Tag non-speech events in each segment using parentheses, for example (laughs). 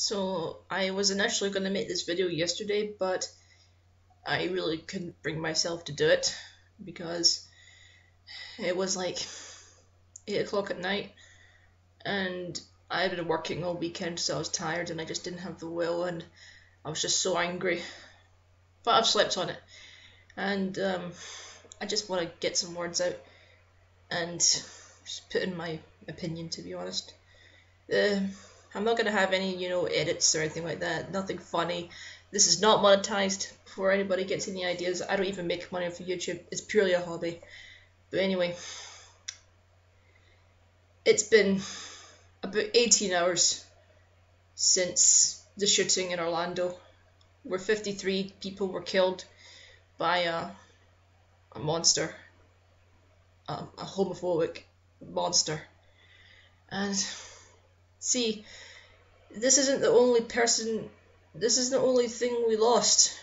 So I was initially going to make this video yesterday, but I really couldn't bring myself to do it because it was like 8 o'clock at night and I had been working all weekend so I was tired and I just didn't have the will and I was just so angry. But I've slept on it and um, I just want to get some words out and just put in my opinion to be honest. Uh, I'm not gonna have any, you know, edits or anything like that. Nothing funny. This is not monetized. Before anybody gets any ideas, I don't even make money of YouTube. It's purely a hobby. But anyway, it's been about 18 hours since the shooting in Orlando, where 53 people were killed by a, a monster, a, a homophobic monster. And see, this isn't the only person, this isn't the only thing we lost.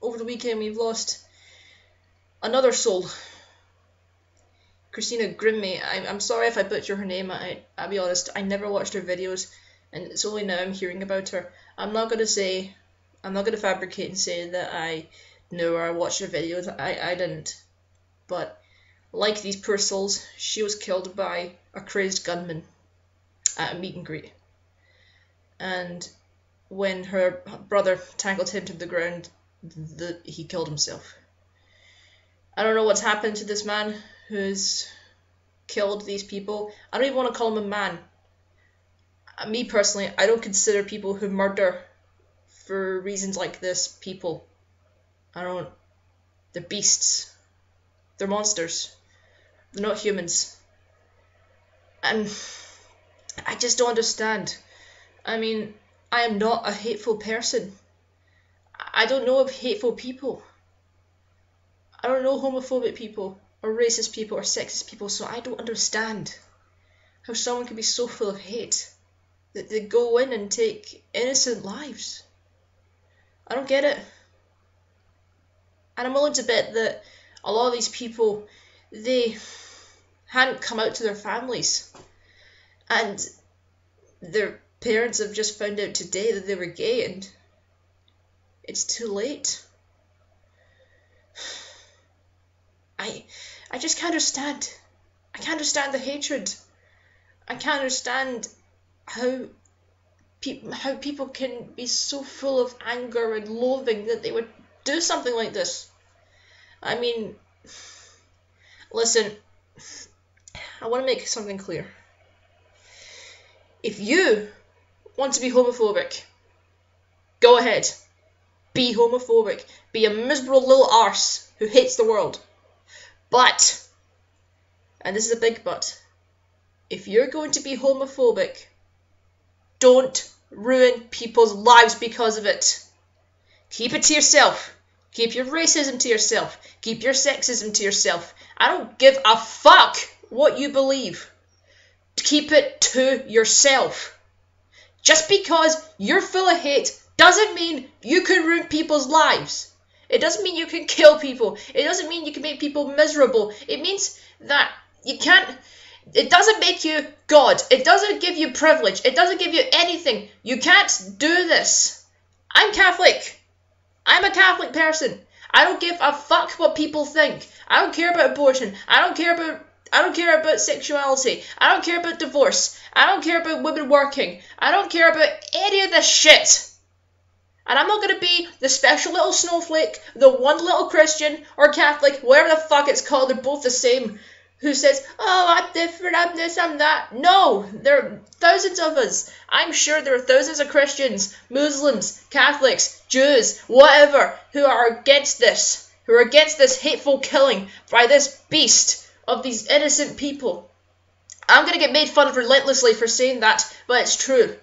Over the weekend, we've lost another soul. Christina Grimmie. I, I'm sorry if I butcher her name. I, I'll be honest, I never watched her videos, and it's only now I'm hearing about her. I'm not gonna say, I'm not gonna fabricate and say that I knew her, I watched her videos. I, I didn't. But like these poor souls, she was killed by a crazed gunman at a meet and greet. And when her brother tackled him to the ground, the, he killed himself. I don't know what's happened to this man who's killed these people. I don't even want to call him a man. Uh, me personally, I don't consider people who murder for reasons like this people. I don't. They're beasts. They're monsters. They're not humans. And I just don't understand. I mean, I am not a hateful person. I don't know of hateful people. I don't know homophobic people, or racist people, or sexist people, so I don't understand how someone can be so full of hate that they go in and take innocent lives. I don't get it. And I'm willing to bet that a lot of these people, they hadn't come out to their families. And their parents have just found out today that they were gay and it's too late. (sighs) I I just can't understand. I can't understand the hatred. I can't understand how people how people can be so full of anger and loathing that they would do something like this. I mean, (sighs) listen, (sighs) I want to make something clear. If you want to be homophobic, go ahead. Be homophobic. Be a miserable little arse who hates the world. But, and this is a big but, if you're going to be homophobic, don't ruin people's lives because of it. Keep it to yourself. Keep your racism to yourself. Keep your sexism to yourself. I don't give a fuck what you believe. Keep it to yourself. Just because you're full of hate doesn't mean you can ruin people's lives. It doesn't mean you can kill people. It doesn't mean you can make people miserable. It means that you can't. It doesn't make you God. It doesn't give you privilege. It doesn't give you anything. You can't do this. I'm Catholic. I'm a Catholic person. I don't give a fuck what people think. I don't care about abortion. I don't care about I don't care about sexuality. I don't care about divorce. I don't care about women working. I don't care about any of this shit. And I'm not going to be the special little snowflake, the one little Christian or Catholic, whatever the fuck it's called, they're both the same, who says, oh, I'm different, I'm this, I'm that. No, there are thousands of us. I'm sure there are thousands of Christians, Muslims, Catholics, Jews, whatever, who are against this, who are against this hateful killing by this beast of these innocent people. I'm going to get made fun of relentlessly for saying that, but it's true.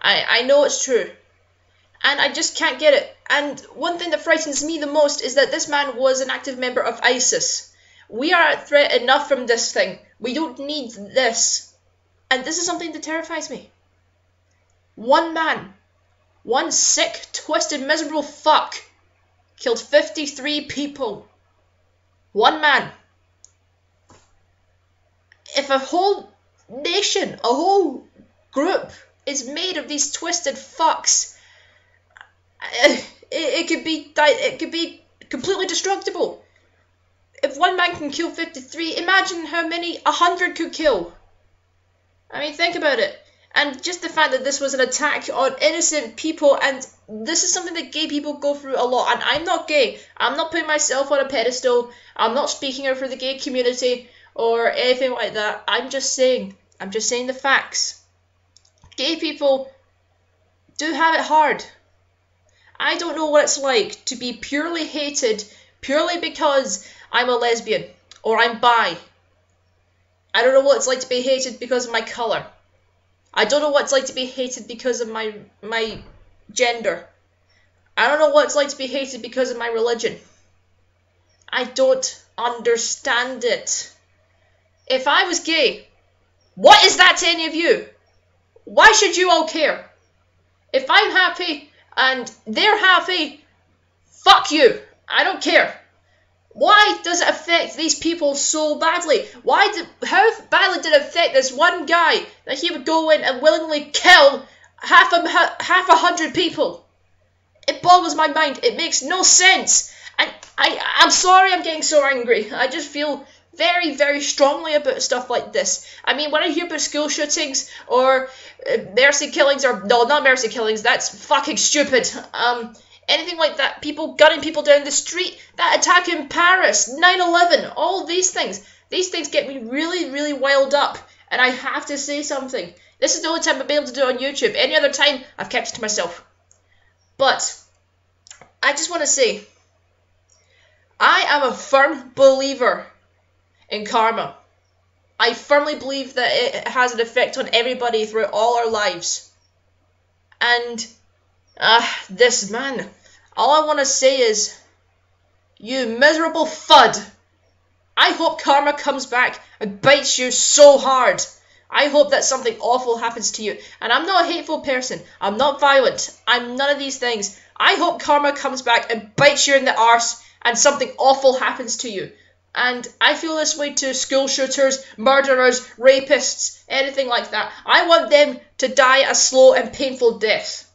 I, I know it's true. And I just can't get it. And one thing that frightens me the most is that this man was an active member of ISIS. We are at threat enough from this thing. We don't need this. And this is something that terrifies me. One man, one sick, twisted, miserable fuck, killed 53 people. One man if a whole nation, a whole group is made of these twisted fucks. (laughs) It, it could be it could be completely destructible. If one man can kill 53, imagine how many a hundred could kill. I mean, think about it. And just the fact that this was an attack on innocent people, and this is something that gay people go through a lot. And I'm not gay. I'm not putting myself on a pedestal. I'm not speaking out for the gay community or anything like that. I'm just saying. I'm just saying the facts. Gay people do have it hard. I don't know what it's like to be purely hated purely because I'm a lesbian or I'm bi. I don't know what it's like to be hated because of my colour. I don't know what it's like to be hated because of my my gender. I don't know what it's like to be hated because of my religion. I don't understand it. If I was gay, what is that to any of you? Why should you all care? If I'm happy and they're happy, fuck you. I don't care. Why does it affect these people so badly? Why how badly did it affect this one guy that he would go in and willingly kill half a half a hundred people? It boggles my mind. It makes no sense. And I I'm sorry I'm getting so angry. I just feel very very strongly about stuff like this. I mean, when I hear about school shootings or uh, mercy killings or no, not mercy killings, that's fucking stupid. Um anything like that, people gunning people down the street, that attack in Paris, 9 11, all these things. These things get me really, really wild up, and I have to say something. This is the only time I've been able to do it on YouTube. Any other time, I've kept it to myself. But, I just want to say, I am a firm believer in karma. I firmly believe that it has an effect on everybody throughout all our lives. And, uh, this man, all I want to say is, you miserable fud! I hope karma comes back and bites you so hard. I hope that something awful happens to you. And I'm not a hateful person. I'm not violent. I'm none of these things. I hope karma comes back and bites you in the arse and something awful happens to you. And I feel this way to school shooters, murderers, rapists, anything like that. I want them to die a slow and painful death.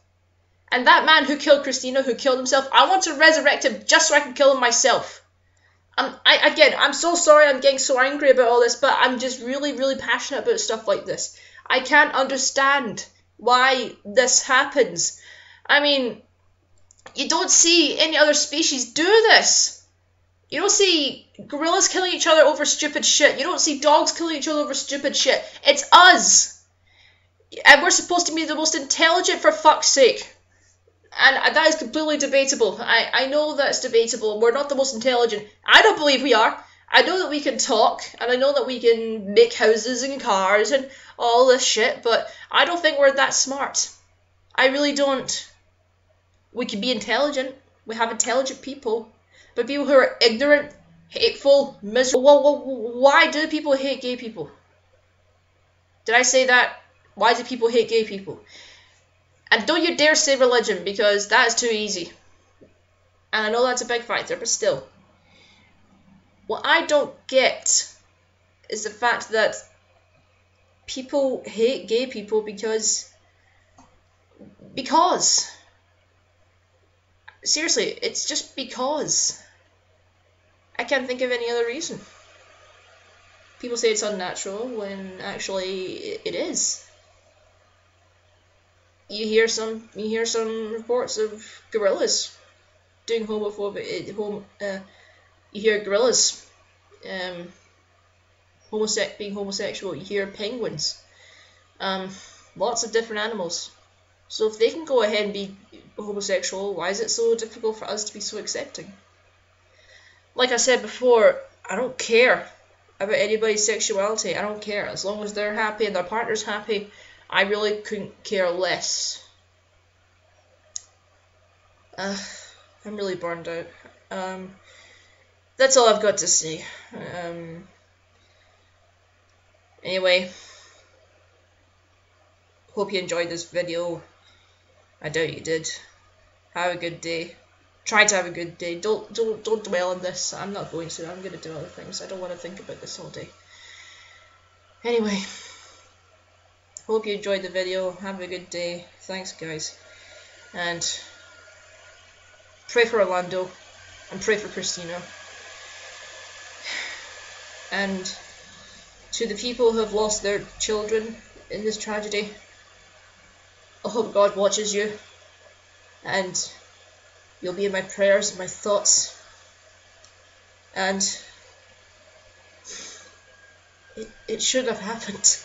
And that man who killed Christina, who killed himself, I want to resurrect him just so I can kill him myself. Um, I again, I'm so sorry I'm getting so angry about all this, but I'm just really, really passionate about stuff like this. I can't understand why this happens. I mean, you don't see any other species do this. You don't see gorillas killing each other over stupid shit. You don't see dogs killing each other over stupid shit. It's us. And we're supposed to be the most intelligent for fuck's sake and uh, that is completely debatable. I, I know that's debatable. We're not the most intelligent. I don't believe we are. I know that we can talk, and I know that we can make houses and cars and all this shit, but I don't think we're that smart. I really don't. We can be intelligent. We have intelligent people. But people who are ignorant, hateful, miserable. Well, well, why do people hate gay people? Did I say that? Why do people hate gay people? And don't you dare say religion because that is too easy. And I know that's a big factor, but still. What I don't get is the fact that people hate gay people because. Because. Seriously, it's just because. I can't think of any other reason. People say it's unnatural when actually it is. You hear some you hear some reports of gorillas doing homophobic home uh, you hear gorillas um being homosexual you hear penguins um lots of different animals. So if they can go ahead and be homosexual why is it so difficult for us to be so accepting like i said before i don't care about anybody's sexuality i don't care as long as they're happy and their partner's happy I really couldn't care less. Uh, I'm really burned out. Um, that's all I've got to say. Um, anyway, hope you enjoyed this video. I doubt you did. Have a good day. Try to have a good day. Don't don't don't dwell on this. I'm not going to. I'm going to do other things. I don't want to think about this all day. Anyway. hope you enjoyed the video. Have a good day. Thanks, guys. And pray for Orlando and pray for Christina. And to the people who have lost their children in this tragedy, I hope God watches you and you'll be in my prayers my thoughts. And it, it should have happened.